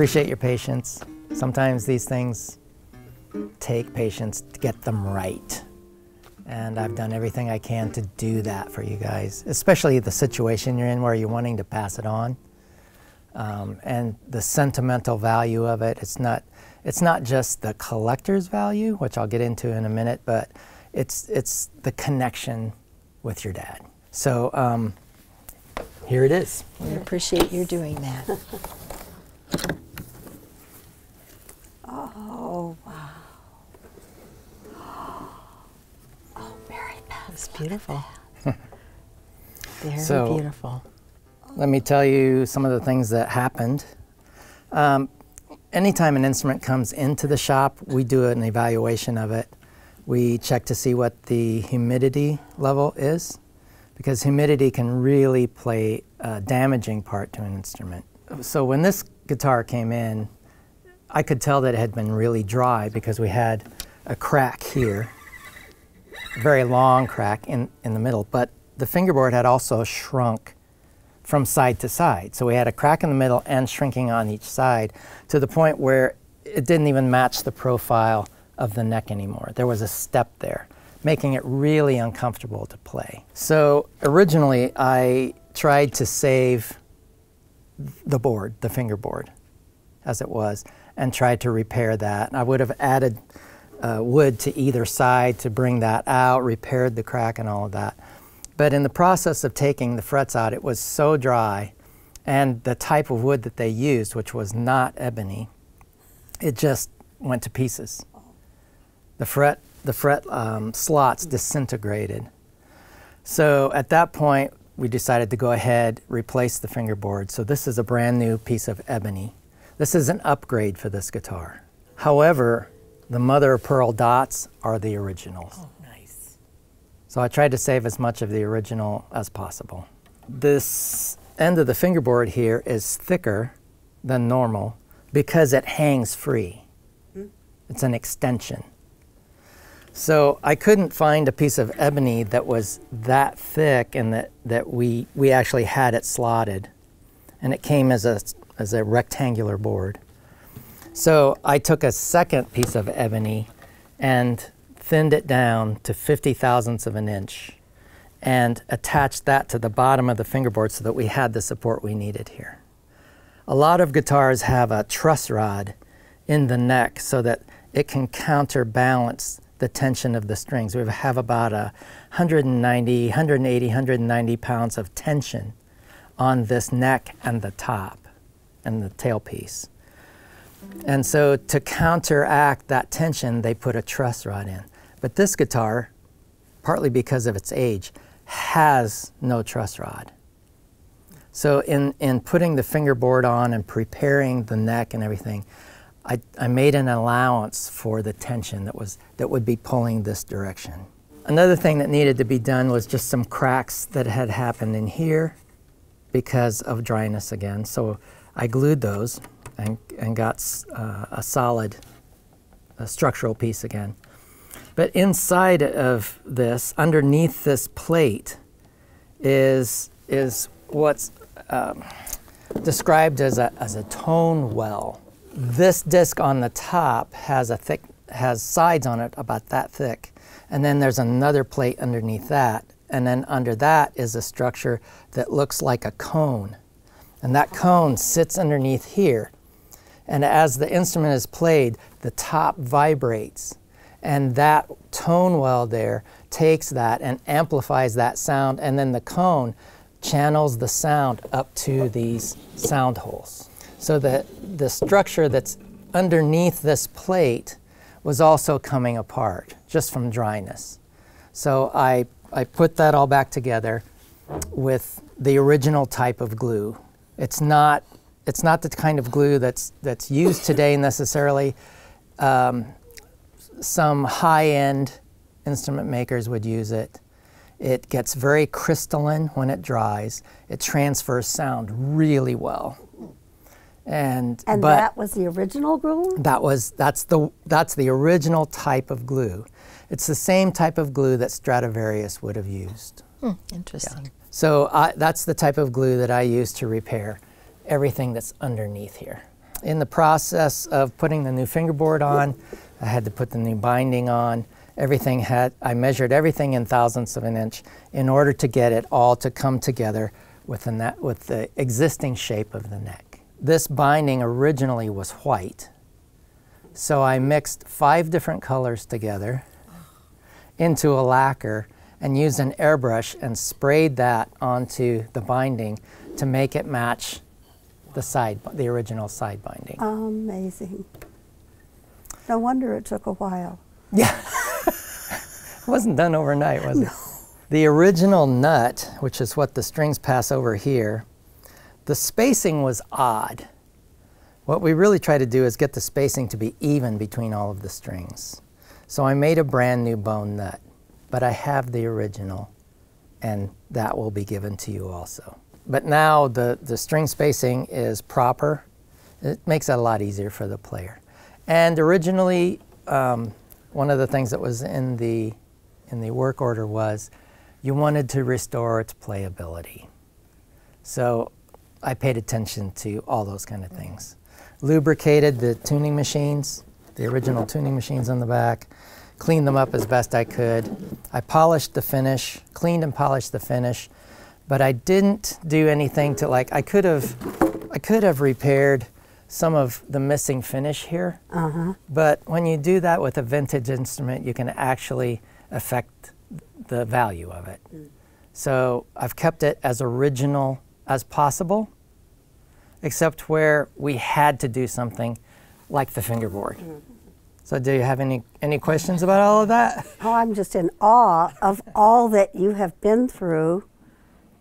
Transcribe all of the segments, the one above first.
Appreciate your patience. Sometimes these things take patience to get them right. And I've done everything I can to do that for you guys, especially the situation you're in where you're wanting to pass it on. Um, and the sentimental value of it, it's not, it's not just the collector's value, which I'll get into in a minute, but it's, it's the connection with your dad. So um, here it is. We appreciate you doing that. oh, wow. Oh, Mary Beth. It's beautiful. Very So- beautiful. Let me tell you some of the things that happened. Um, anytime an instrument comes into the shop, we do an evaluation of it. We check to see what the humidity level is, because humidity can really play a damaging part to an instrument. So when this guitar came in, I could tell that it had been really dry because we had a crack here, very long crack in, in the middle, but the fingerboard had also shrunk from side to side. So we had a crack in the middle and shrinking on each side to the point where it didn't even match the profile of the neck anymore. There was a step there, making it really uncomfortable to play. So originally I tried to save the board, the fingerboard, as it was, and tried to repair that. I would have added uh, wood to either side to bring that out, repaired the crack and all of that. But in the process of taking the frets out, it was so dry, and the type of wood that they used, which was not ebony, it just went to pieces. The fret, the fret um, slots disintegrated. So at that point, we decided to go ahead, replace the fingerboard. So this is a brand new piece of ebony. This is an upgrade for this guitar. However, the mother of pearl dots are the originals. Oh, nice. So I tried to save as much of the original as possible. This end of the fingerboard here is thicker than normal because it hangs free. Hmm? It's an extension. So I couldn't find a piece of ebony that was that thick and that, that we, we actually had it slotted. And it came as a, as a rectangular board. So I took a second piece of ebony and thinned it down to 50 thousandths of an inch and attached that to the bottom of the fingerboard so that we had the support we needed here. A lot of guitars have a truss rod in the neck so that it can counterbalance the tension of the strings. We have about a 190, 180, 190 pounds of tension on this neck and the top and the tailpiece. And so to counteract that tension, they put a truss rod in. But this guitar, partly because of its age, has no truss rod. So in, in putting the fingerboard on and preparing the neck and everything, I, I made an allowance for the tension that, was, that would be pulling this direction. Another thing that needed to be done was just some cracks that had happened in here because of dryness again. So I glued those and, and got uh, a solid a structural piece again. But inside of this, underneath this plate, is, is what's um, described as a, as a tone well. This disc on the top has a thick, has sides on it about that thick, and then there's another plate underneath that, and then under that is a structure that looks like a cone, and that cone sits underneath here, and as the instrument is played, the top vibrates, and that tone well there takes that and amplifies that sound, and then the cone channels the sound up to these sound holes. So that the structure that's underneath this plate was also coming apart just from dryness. So I, I put that all back together with the original type of glue. It's not, it's not the kind of glue that's, that's used today necessarily. Um, some high-end instrument makers would use it. It gets very crystalline when it dries. It transfers sound really well. And, And but that was the original glue? that was that's the that's the original type of glue. It's the same type of glue that Stradivarius would have used. Hmm, interesting. So I, that's the type of glue that I use to repair everything that's underneath here. In the process of putting the new fingerboard on, I had to put the new binding on. Everything had, I measured everything in thousandths of an inch in order to get it all to come together with the, with the existing shape of the neck. This binding originally was white. So I mixed five different colors together into a lacquer and used an airbrush and sprayed that onto the binding to make it match the side, the original side binding. Amazing. No wonder it took a while. Yeah. it wasn't done overnight, was it? The original nut, which is what the strings pass over here, the spacing was odd. What we really try to do is get the spacing to be even between all of the strings. So I made a brand new bone nut, but I have the original, and that will be given to you also. But now the, the string spacing is proper. It makes it a lot easier for the player. And originally, um, one of the things that was in the, in the work order was you wanted to restore its playability. So I paid attention to all those kind of things. Lubricated the tuning machines, the original tuning machines on the back, cleaned them up as best I could. I polished the finish, cleaned and polished the finish, but I didn't do anything to like I could have I could have repaired some of the missing finish here. Uh-huh. But when you do that with a vintage instrument, you can actually affect the value of it. So I've kept it as original as possible, except where we had to do something like the fingerboard. So do you have any, any questions about all of that? Oh, I'm just in awe of all that you have been through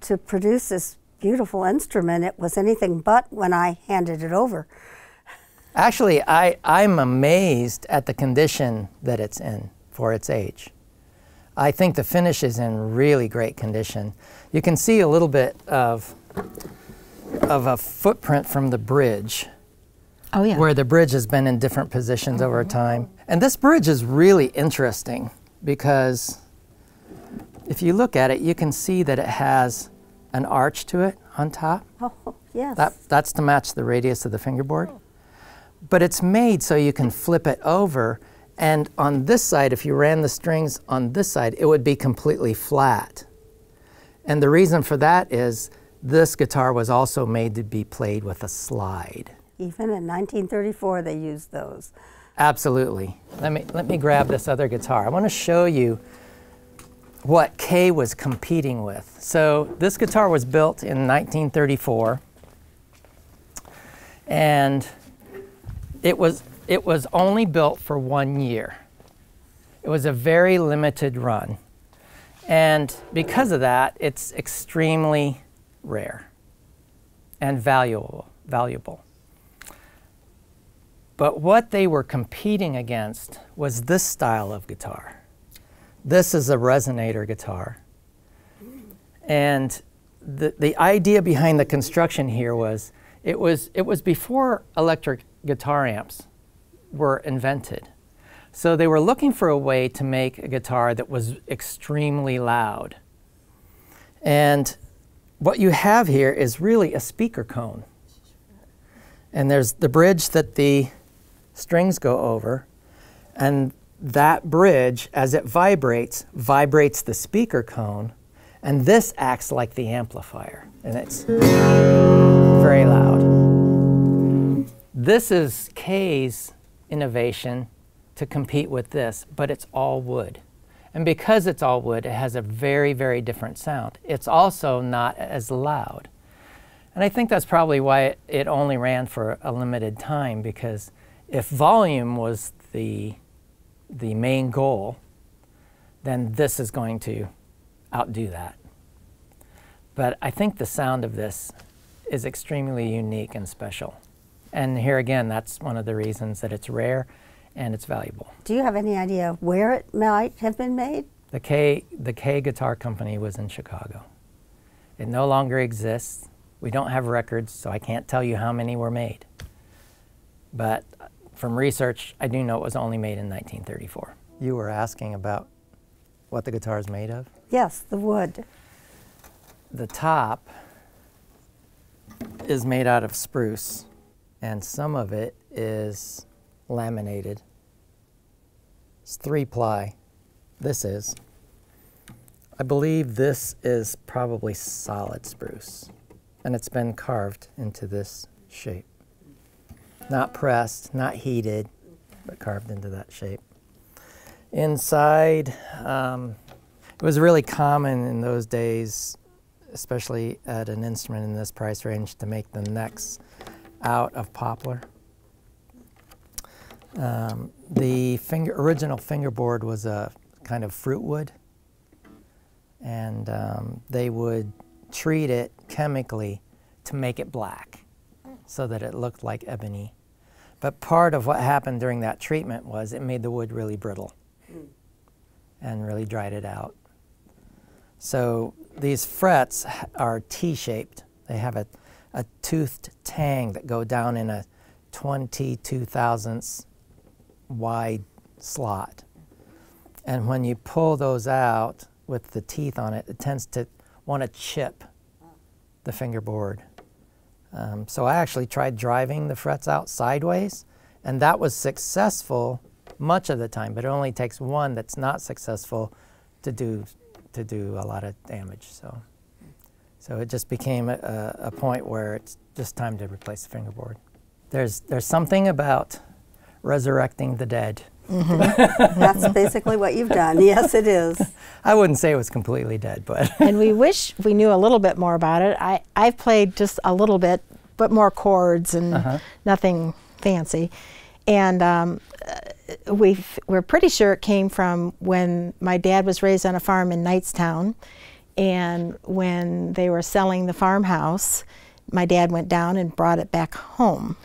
to produce this beautiful instrument. It was anything but when I handed it over. Actually, I, I'm amazed at the condition that it's in for its age. I think the finish is in really great condition. You can see a little bit of, of a footprint from the bridge, Oh, yeah. where the bridge has been in different positions over mm-hmm. time. And this bridge is really interesting because if you look at it, you can see that it has an arch to it on top. Oh, yes. That, that's to match the radius of the fingerboard. But it's made so you can flip it over, and on this side, if you ran the strings on this side, it would be completely flat. And the reason for that is this guitar was also made to be played with a slide. Even in 1934, they used those. Absolutely. Let me, let me grab this other guitar. I want to show you what Kay was competing with. So this guitar was built in 1934, and it was, it was only built for one year. It was a very limited run. And because of that, it's extremely rare and valuable. valuable. But what they were competing against was this style of guitar. This is a resonator guitar. And the, the idea behind the construction here was it was, it was before electric guitar amps were invented. So they were looking for a way to make a guitar that was extremely loud. And what you have here is really a speaker cone. And there's the bridge that the strings go over, and that bridge, as it vibrates, vibrates the speaker cone, and this acts like the amplifier, and it's very loud. This is Kay's innovation to compete with this, but it's all wood. And because it's all wood, it has a very, very different sound. It's also not as loud. And I think that's probably why it, it only ran for a limited time because if volume was the, the main goal, then this is going to outdo that. But I think the sound of this is extremely unique and special. And here again, that's one of the reasons that it's rare and it's valuable. Do you have any idea where it might have been made? The Kay, the Kay Guitar Company was in Chicago. It no longer exists. We don't have records, so I can't tell you how many were made. but from research, I do know it was only made in 1934. You were asking about what the guitar is made of? Yes, the wood. The top is made out of spruce, and some of it is laminated. It's three ply. This is. I believe this is probably solid spruce, and it's been carved into this shape. Not pressed, not heated, but carved into that shape. Inside, um, it was really common in those days, especially at an instrument in this price range, to make the necks out of poplar. Um, the finger, original fingerboard was a kind of fruit wood, and um, they would treat it chemically to make it black so that it looked like ebony. But part of what happened during that treatment was it made the wood really brittle hmm. and really dried it out. So these frets are T-shaped. They have a, a toothed tang that go down in a 22 thousandths wide slot. And when you pull those out with the teeth on it, it tends to want to chip ah. the fingerboard. Um, so I actually tried driving the frets out sideways, and that was successful much of the time, but it only takes one that's not successful to do, to do a lot of damage. So, so it just became a, a point where it's just time to replace the fingerboard. There's, there's something about resurrecting the dead. Mm-hmm. That's basically what you've done. Yes, it is. I wouldn't say it was completely dead, but. and we wish we knew a little bit more about it. I, I've played just a little bit, but more chords and uh-huh. nothing fancy. And um, uh, we we're pretty sure it came from when my dad was raised on a farm in Knightstown. And when they were selling the farmhouse, my dad went down and brought it back home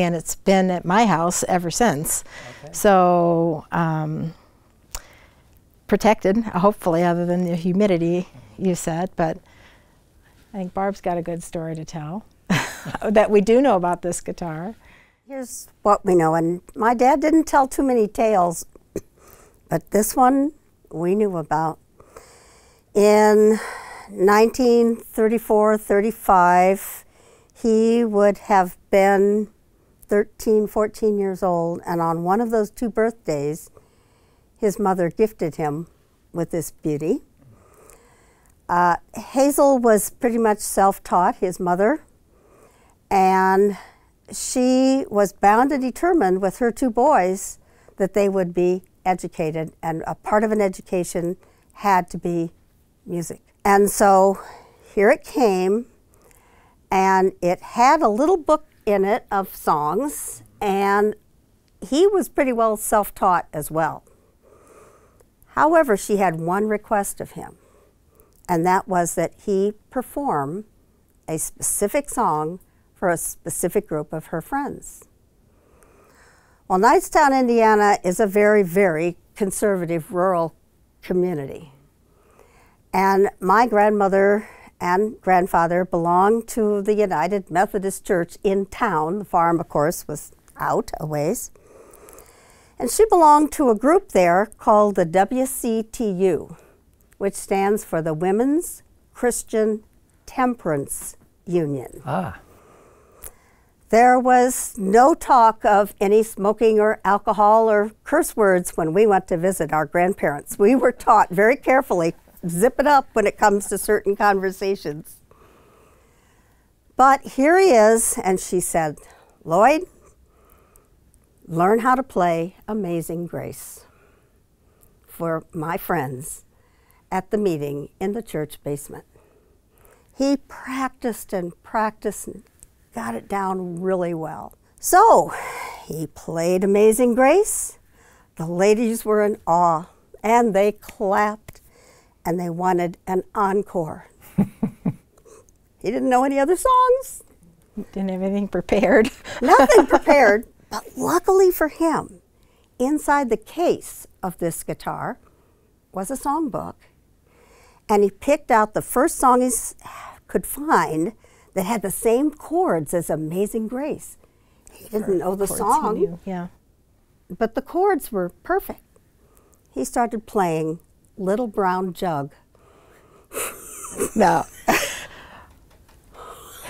and it's been at my house ever since. Okay. So um, protected, hopefully, other than the humidity you said. But I think Barb's got a good story to tell that we do know about this guitar. Here's what we know, and my dad didn't tell too many tales, but this one we knew about. In 1934 35, he would have been 13, 14 years old, and on one of those two birthdays, his mother gifted him with this beauty. Uh, Hazel was pretty much self taught, his mother, and she was bound and determined with her two boys that they would be educated, and a part of an education had to be music. And so here it came, and it had a little book in it of songs, and he was pretty well self taught as well. However, she had one request of him, and that was that he perform a specific song for a specific group of her friends. Well, Knightstown, Indiana is a very, very conservative rural community. And my grandmother and grandfather belonged to the United Methodist Church in town. The farm, of course, was out a ways. And she belonged to a group there called the WCTU, which stands for the Women's Christian Temperance Union. Ah. There was no talk of any smoking or alcohol or curse words when we went to visit our grandparents. We were taught very carefully zip it up when it comes to certain conversations. But here he is, and she said, Lloyd, learn how to play Amazing Grace for my friends at the meeting in the church basement. He practiced and practiced and got it down really well. So he played Amazing Grace. The ladies were in awe and they clapped and they wanted an encore. he didn't know any other songs. Didn't have anything prepared. Nothing prepared. But luckily for him, inside the case of this guitar was a songbook. And he picked out the first song he could find that had the same chords as Amazing Grace. he didn't know the song, Yeah. but the chords were perfect. He started playing Little Brown Jug. No.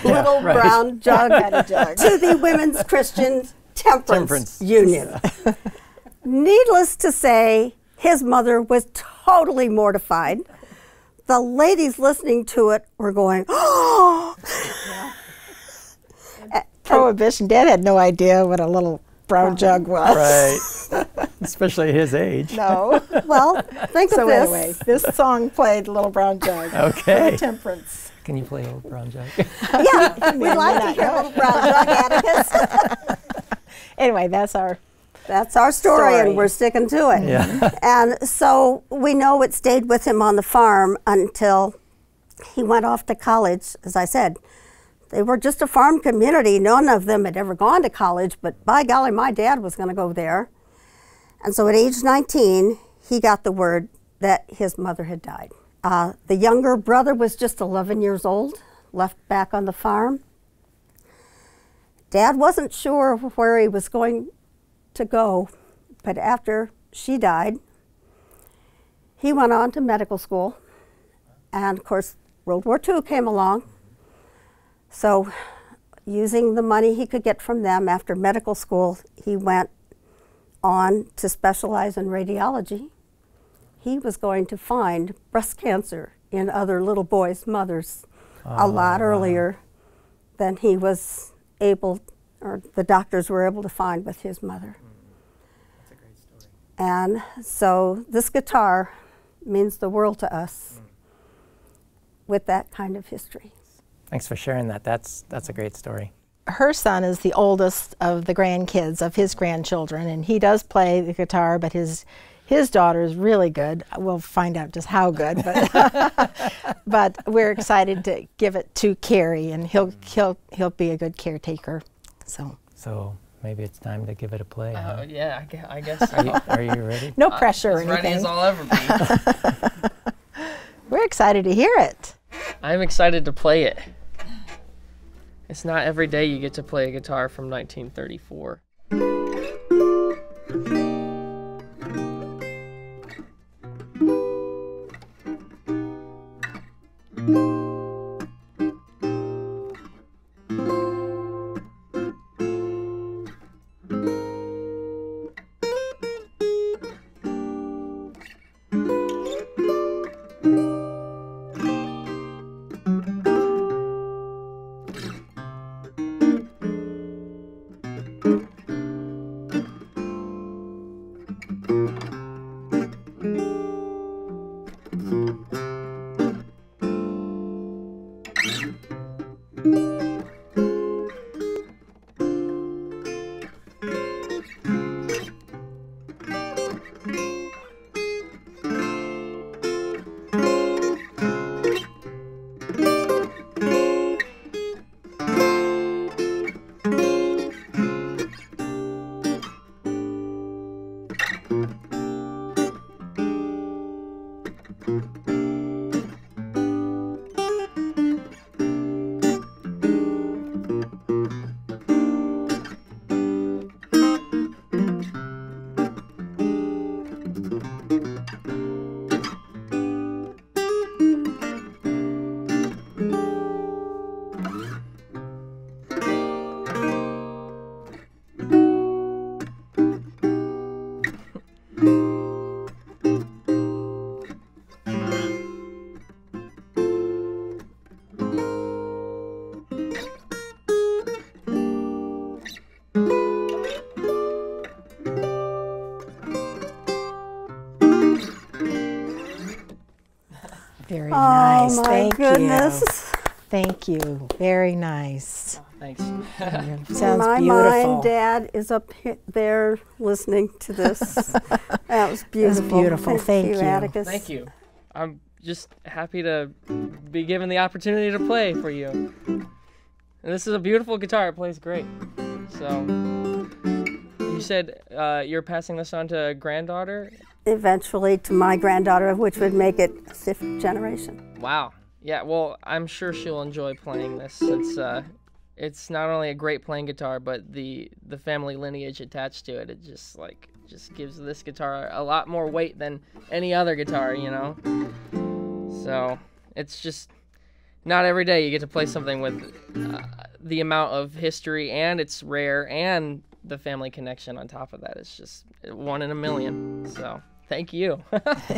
Little right. Brown Jug jug. to the Women's Christian Temperance, Temperance. Union. Needless to say, his mother was totally mortified. The ladies listening to it were going, oh! Prohibition. Dad had no idea what a little brown jug was. Right. Especially his age. No. Well, think so of this. anyway, this song played Little Brown Jug. Okay. Temperance. Can you play Little Brown Jug? Yeah, we'd like to hear Little Brown Jug, Atticus. Anyway, that's our That's our story, Story. and we're sticking to it. Yeah. And so we know it stayed with him on the farm until he went off to college. As I said, they were just a farm community. None of them had ever gone to college, but by golly, my dad was going to go there. And so at age 19, he got the word that his mother had died. Uh, the younger brother was just 11 years old, left back on the farm. Dad wasn't sure where he was going to go, but after she died, he went on to medical school. And of course, World War II came along. So, using the money he could get from them after medical school, he went on to specialize in radiology. He was going to find breast cancer in other little boys' mothers a ah, lot earlier than he was able, or the doctors were able to find with his mother. That's a great story. And so this guitar means the world to us hmm. with that kind of history. Thanks for sharing that. That's that's a great story. her son is the oldest of the grandkids of his grandchildren, and he does play the guitar, but his his daughter is really good. We'll find out just how good, but but we're excited to give it to Carrie, and he'll he'll he'll be a good caretaker. So So maybe it's time to give it a play. Uh, huh? yeah, I gue- I guess Are, you, are you ready? no pressure or as ready anything. as I'll ever be. We're excited to hear it. I'm excited to play it. It's not every day you get to play a guitar from 1934. Very Oh nice. my Thank goodness. you. Thank you. Very nice. Thanks. Sounds my beautiful. mind, Dad is up he- there listening to this. that was beautiful. beautiful. Thank you. Atticus. Thank you. I'm just happy to be given the opportunity to play for you. And this is a beautiful guitar. It plays great. So, you said uh, you're passing this on to a granddaughter? Eventually to my granddaughter, which would make it fifth generation. Wow. Yeah, well, I'm sure she'll enjoy playing this since uh, it's not only a great playing guitar, but the the family lineage attached to it. It just like just gives this guitar a lot more weight than any other guitar, you know. So it's just not every day you get to play something with uh, the amount of history and it's rare and the family connection on top of that. It's just one in a million. So thank you.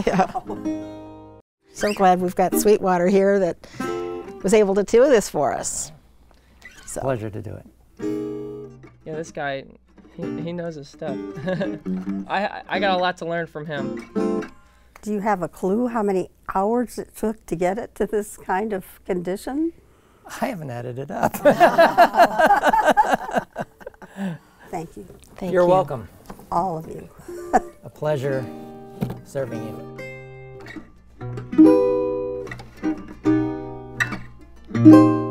yeah. So glad we've got Sweetwater here that was able to do this for us. So Pleasure to do it. yeah, this guy, he, he knows his stuff. I I got a lot to learn from him. Do you have a clue how many hours it took to get it to this kind of condition? I haven't added it up. Thank you, thank You're you. welcome. all of you. A pleasure serving you.